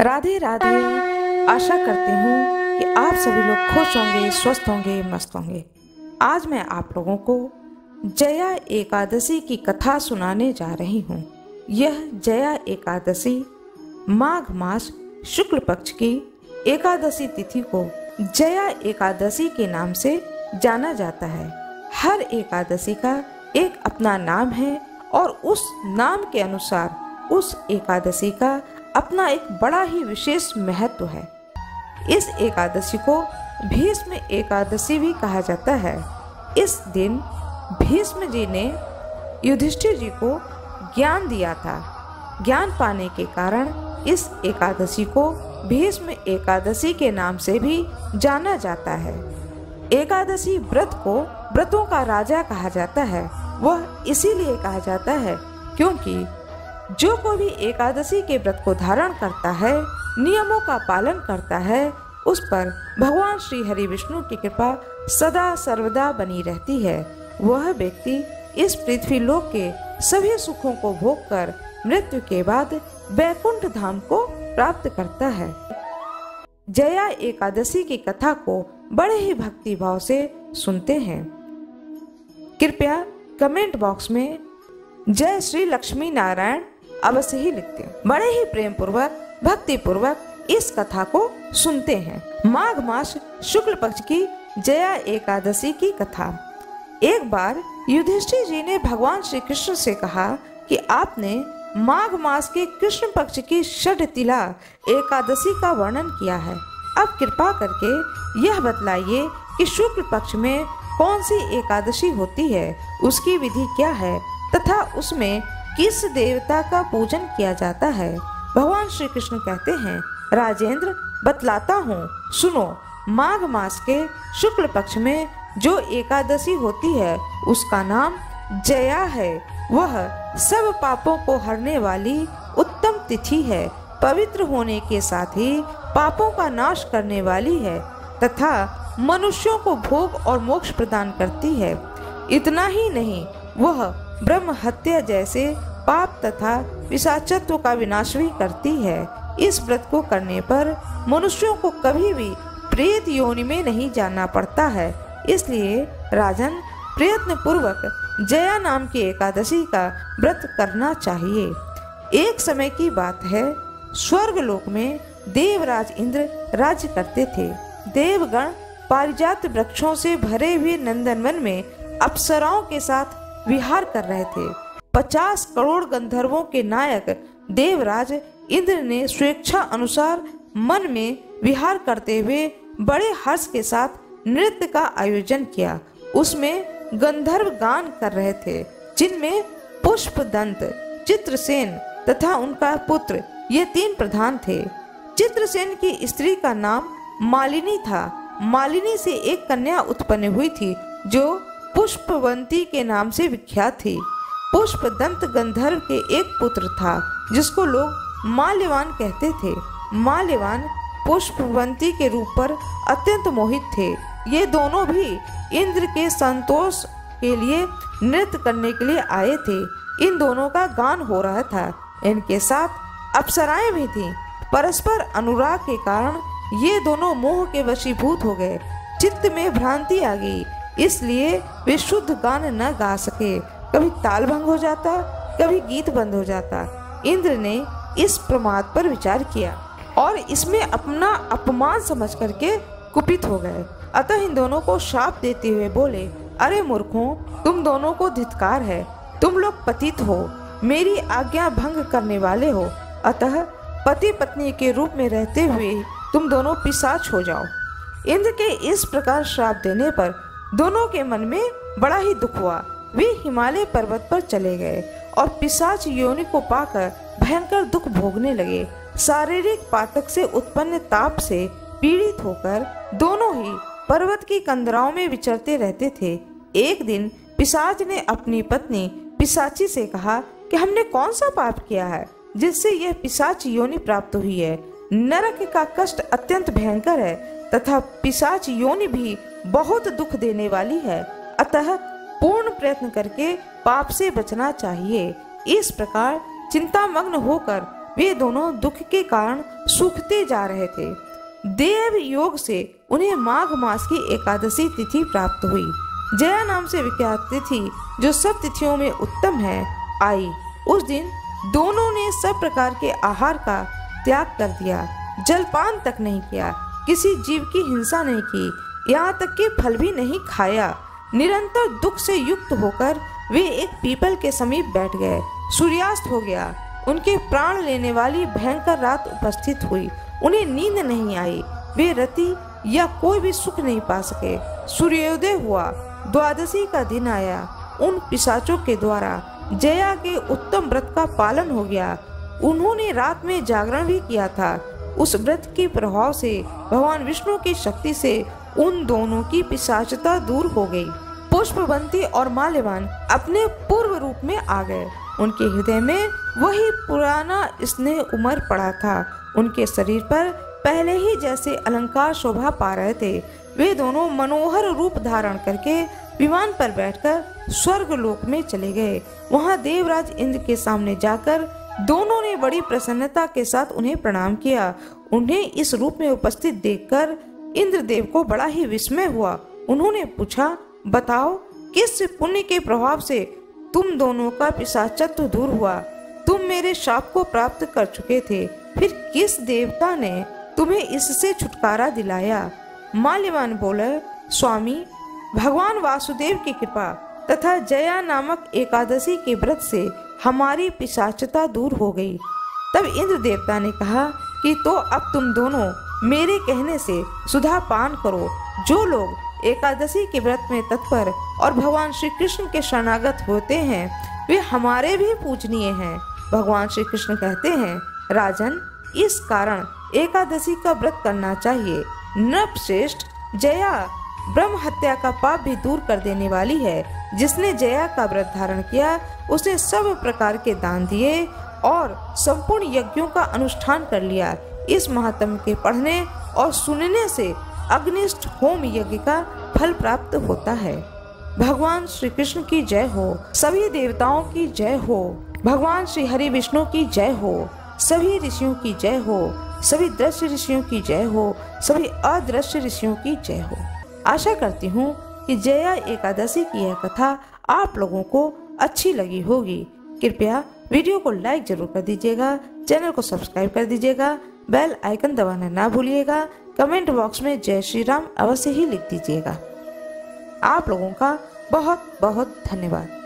राधे राधे, आशा करती हूँ कि आप सभी लोग खुश होंगे, स्वस्थ होंगे, मस्त होंगे। आज मैं आप लोगों को जया एकादशी की कथा सुनाने जा रही हूँ। यह जया एकादशी माघ मास शुक्ल पक्ष की एकादशी तिथि को जया एकादशी के नाम से जाना जाता है। हर एकादशी का एक अपना नाम है और उस नाम के अनुसार उस एकादशी का अपना एक बड़ा ही विशेष महत्व है। इस एकादशी को भीष्म एकादशी भी कहा जाता है। इस दिन भीष्म जी ने युधिष्ठिर जी को ज्ञान दिया था। ज्ञान पाने के कारण इस एकादशी को भीष्म एकादशी के नाम से भी जाना जाता है। एकादशी व्रत को व्रतों का राजा कहा जाता है। वह इसीलिए कहा जाता है क्योंकि जो कोई भी एकादशी के व्रत को धारण करता है, नियमों का पालन करता है, उस पर भगवान श्री हरि विष्णु की कृपा सदा सर्वदा बनी रहती है। वह व्यक्ति इस पृथ्वी लोक के सभी सुखों को भोग कर मृत्यु के बाद बैकुंठ धाम को प्राप्त करता है। जया एकादशी की कथा को बड़े ही भक्ति भाव से सुनते हैं। कृपया कमेंट बॉक्स में, जय श्री लक्ष्मी नारायण अवश्य ही लिखते हैं। बड़े ही प्रेम पूर्वक भक्ति पूर्वक इस कथा को सुनते हैं। माघ मास शुक्ल पक्ष की जया एकादशी की कथा। एक बार युधिष्ठिर जी ने भगवान श्री कृष्ण से कहा कि आपने माघ मास के कृष्ण पक्ष की षड तिला एकादशी का वर्णन किया है। अब कृपा करके यह बतलाइए कि शुक्ल पक्ष में कौन सी एकादशी होती है, उसकी विधि क्या है, तथा उसमें किस देवता का पूजन किया जाता है? भगवान श्री कृष्ण कहते हैं, राजेंद्र, बतलाता हूँ, सुनो, माघ मास के शुक्ल पक्ष में जो एकादशी होती है, उसका नाम जया है। वह सब पापों को हरने वाली उत्तम तिथि है। पवित्र होने के साथ ही पापों का नाश करने वाली है, तथा मनुष्यों को भोग और मोक्ष प्रदान करती है। इतना ही नहीं, वह ब्रह्म हत्या जैसे पाप तथा विशाचत्व का विनाश भी करती है। इस व्रत को करने पर मनुष्यों को कभी भी प्रेत योनि में नहीं जाना पड़ता है। इसलिए राजन प्रयत्न पूर्वक जया नाम की एकादशी का व्रत करना चाहिए। एक समय की बात है स्वर्ग लोक में देवराज इंद्र राज्य करते थे। देवगण पारिजात वृक्षों से भरे हुए नंदनवन में अप्सराओं के साथ विहार कर रहे थे। पचास करोड़ गंधर्वों के नायक देवराज इंद्र ने स्वेच्छा अनुसार मन में विहार करते हुए बड़े हर्ष के साथ नृत्य का आयोजन किया। उसमें गंधर्व गान कर रहे थे, जिनमें पुष्प दंत चित्रसेन तथा उनका पुत्र, ये तीन प्रधान थे। चित्रसेन की स्त्री का नाम मालिनी था। मालिनी से एक कन्या उत्पन्न हुई थी, जो पुष्पवंती के नाम से विख्यात थी। पुष्प दंत गंधर्व के एक पुत्र था, जिसको लोग माल्यवान कहते थे। माल्यवान पुष्पवंती के रूप पर अत्यंत मोहित थे। ये दोनों भी इंद्र के संतोष के लिए नृत्य करने के लिए आए थे। इन दोनों का गान हो रहा था। इनके साथ अप्सराएँ भी थीं। परस्पर अनुराग के कारण ये दोनों मोह के वशीभूत हो गए। चित्त में भ्रांति आ गई। इसलिए वे शुद्ध गान न गा सके। कभी ताल भंग हो जाता, कभी गीत बंद हो जाता। इंद्र ने इस प्रमाद पर विचार किया और इसमें अपना अपमान समझ करके कुपित हो गए। अतः इन दोनों को शाप देते हुए बोले, अरे मूर्खों, तुम दोनों को धितकार है। तुम लोग पतित हो। मेरी आज्ञा भंग करने वाले हो। अतः पति पत्नी के रूप में रहते हुए तुम दोनों पिसाच हो जाओ। इंद्र के इस प्रकार श्राप देने पर दोनों के मन में बड़ा ही दुख हुआ। वे हिमालय पर्वत पर चले गए और पिशाच योनि को पाकर भयंकर दुख भोगने लगे। शारीरिक पातक से उत्पन्न ताप से पीड़ित होकर दोनों ही पर्वत की कंदराओं में विचरते रहते थे। एक दिन पिसाच ने अपनी पत्नी पिसाची से कहा कि हमने कौन सा पाप किया है, जिससे यह पिसाच योनि प्राप्त हुई है? नरक का कष्ट अत्यंत भयंकर है, तथा पिसाच योनि भी बहुत दुख देने वाली है। अतः पूर्ण प्रयत्न करके पाप से बचना चाहिए। इस प्रकार चिंतामग्न होकर वे दोनों दुख के कारण सूखते जा रहे थे। देव योग से उन्हें माघ मास की एकादशी तिथि प्राप्त हुई। जया नाम से विख्यात तिथि, जो सब तिथियों में उत्तम है, आई। उस दिन दोनों ने सब प्रकार के आहार का त्याग कर दिया। जलपान तक नहीं किया। किसी जीव की हिंसा नहीं की। यहाँ तक कि फल भी नहीं खाया। निरंतर दुख से युक्त होकर वे एक पीपल के समीप बैठ गए। सूर्यास्त हो गया। उनके प्राण लेने वाली भयंकर रात उपस्थित हुई। उन्हें नींद नहीं आई। वे रति या कोई भी सुख नहीं पा सके। सूर्योदय हुआ। द्वादशी का दिन आया। उन पिशाचों के द्वारा जया के उत्तम व्रत का पालन हो गया। उन्होंने रात में जागरण भी किया था। उस व्रत के प्रभाव से भगवान विष्णु की शक्ति से उन दोनों की पिशाचता दूर हो गई। पुष्पवंती और माल्यवान अपने पूर्व रूप में आ गए। उनके हृदय में वही पुराना स्नेह उमर पड़ा था। उनके शरीर पर पहले ही जैसे अलंकार शोभा पा रहे थे, वे दोनों मनोहर रूप धारण करके विमान पर बैठकर स्वर्ग लोक में चले गए। वहाँ देवराज इंद्र के सामने जाकर दोनों ने बड़ी प्रसन्नता के साथ उन्हें प्रणाम किया। उन्हें इस रूप में उपस्थित देखकर इंद्रदेव को बड़ा ही विस्मय हुआ। उन्होंने पूछा, बताओ, किस पुण्य के प्रभाव से तुम दोनों का पिशाचत्व दूर हुआ? तुम मेरे शाप को प्राप्त कर चुके थे। फिर किस देवता ने तुम्हें इससे छुटकारा दिलाया? माल्यवान बोले, स्वामी, भगवान वासुदेव की कृपा तथा जया नामक एकादशी के व्रत से हमारी पिशाचता दूर हो गई। तब इंद्र देवता ने कहा कि तो अब तुम दोनों मेरे कहने से सुधा पान करो। जो लोग एकादशी के व्रत में तत्पर और भगवान श्री कृष्ण के शरणागत होते हैं, वे हमारे भी पूजनीय हैं। भगवान श्री कृष्ण कहते हैं, राजन, इस कारण एकादशी का व्रत करना चाहिए। नृप श्रेष्ठ जया ब्रह्म हत्या का पाप भी दूर कर देने वाली है। जिसने जया का व्रत धारण किया, उसने सब प्रकार के दान दिए और संपूर्ण यज्ञों का अनुष्ठान कर लिया। इस महात्म के पढ़ने और सुनने से अग्निष्ठ होम यज्ञ का फल प्राप्त होता है। भगवान श्री कृष्ण की जय हो। सभी देवताओं की जय हो। भगवान श्री हरि विष्णु की जय हो। सभी ऋषियों की जय हो। सभी दृश्य ऋषियों की जय हो। सभी अदृश्य ऋषियों की जय हो। आशा करती हूँ कि जया एकादशी की यह कथा आप लोगों को अच्छी लगी होगी। कृपया वीडियो को लाइक ज़रूर कर दीजिएगा, चैनल को सब्सक्राइब कर दीजिएगा, बेल आइकन दबाना ना भूलिएगा, कमेंट बॉक्स में जय श्री राम अवश्य ही लिख दीजिएगा। आप लोगों का बहुत बहुत धन्यवाद।